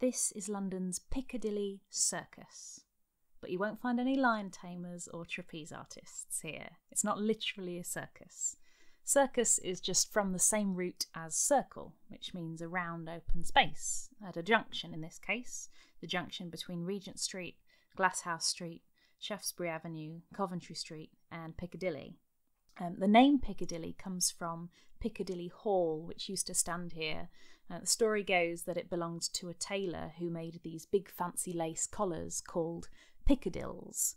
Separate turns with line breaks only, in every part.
This is London's Piccadilly Circus. But you won't find any lion tamers or trapeze artists here. It's not literally a circus. Circus is just from the same root as circle, which means a round open space, at a junction in this case, the junction between Regent Street, Glasshouse Street, Shaftesbury Avenue, Coventry Street, and Piccadilly. Um, the name Piccadilly comes from Piccadilly Hall, which used to stand here. Uh, the story goes that it belonged to a tailor who made these big fancy lace collars called Piccadills.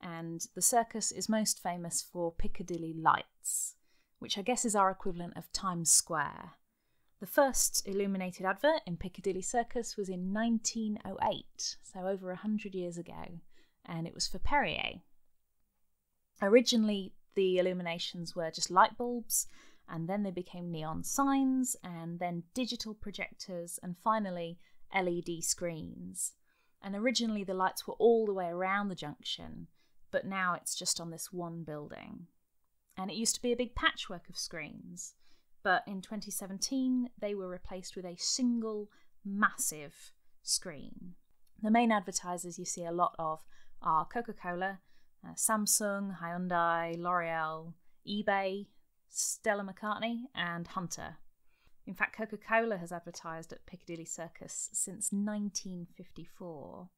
And the circus is most famous for Piccadilly lights, which I guess is our equivalent of Times Square. The first illuminated advert in Piccadilly Circus was in 1908, so over a hundred years ago, and it was for Perrier. Originally, the illuminations were just light bulbs, and then they became neon signs, and then digital projectors, and finally LED screens. And originally the lights were all the way around the junction, but now it's just on this one building. And it used to be a big patchwork of screens, but in 2017 they were replaced with a single massive screen. The main advertisers you see a lot of are Coca Cola, uh, Samsung, Hyundai, L'Oreal, eBay, Stella McCartney, and Hunter. In fact, Coca Cola has advertised at Piccadilly Circus since 1954.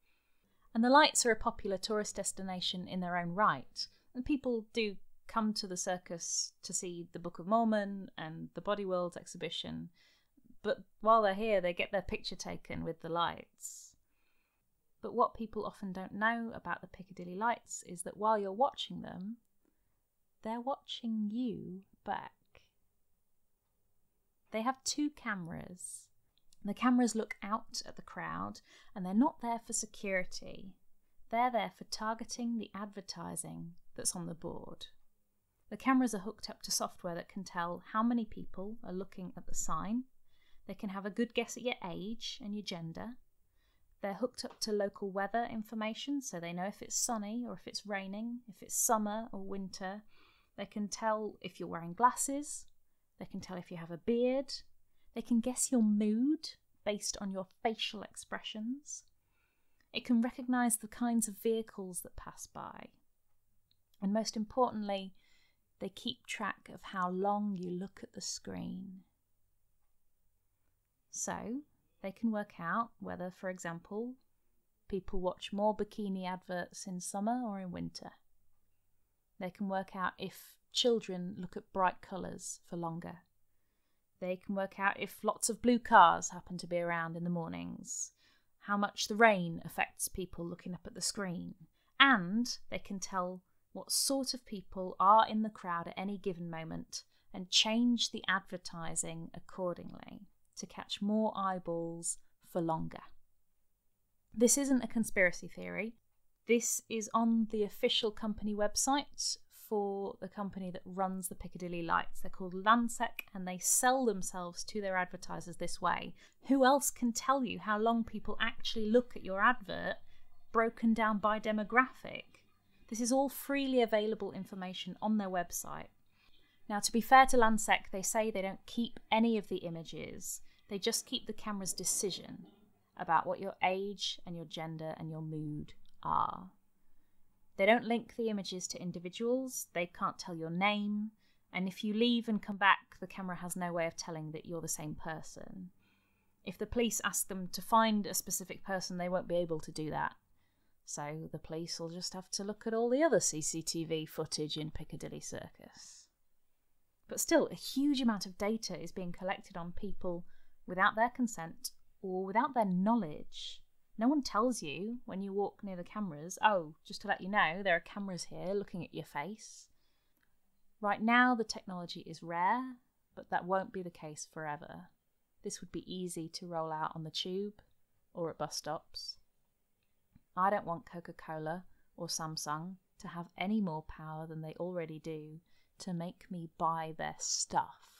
And the lights are a popular tourist destination in their own right, and people do come to the circus to see the Book of Mormon and the Body Worlds exhibition, but while they're here, they get their picture taken with the lights. But what people often don't know about the Piccadilly lights is that while you're watching them, they're watching you back. They have two cameras. The cameras look out at the crowd and they're not there for security. They're there for targeting the advertising that's on the board. The cameras are hooked up to software that can tell how many people are looking at the sign. They can have a good guess at your age and your gender. They're hooked up to local weather information, so they know if it's sunny or if it's raining, if it's summer or winter. They can tell if you're wearing glasses. They can tell if you have a beard. They can guess your mood based on your facial expressions. It can recognise the kinds of vehicles that pass by. And most importantly, they keep track of how long you look at the screen. So, they can work out whether, for example, people watch more bikini adverts in summer or in winter. They can work out if children look at bright colours for longer. They can work out if lots of blue cars happen to be around in the mornings, how much the rain affects people looking up at the screen, and they can tell what sort of people are in the crowd at any given moment and change the advertising accordingly to catch more eyeballs for longer. This isn't a conspiracy theory. This is on the official company website for the company that runs the Piccadilly lights. They're called Landsec and they sell themselves to their advertisers this way. Who else can tell you how long people actually look at your advert broken down by demographic? This is all freely available information on their website. Now, to be fair to Landsec, they say they don't keep any of the images, they just keep the camera's decision about what your age and your gender and your mood are. They don't link the images to individuals, they can't tell your name, and if you leave and come back, the camera has no way of telling that you're the same person. If the police ask them to find a specific person, they won't be able to do that. So the police will just have to look at all the other CCTV footage in Piccadilly Circus. But still, a huge amount of data is being collected on people without their consent or without their knowledge. No one tells you when you walk near the cameras, oh, just to let you know, there are cameras here looking at your face. Right now, the technology is rare, but that won't be the case forever. This would be easy to roll out on the tube or at bus stops. I don't want Coca Cola or Samsung to have any more power than they already do to make me buy their stuff.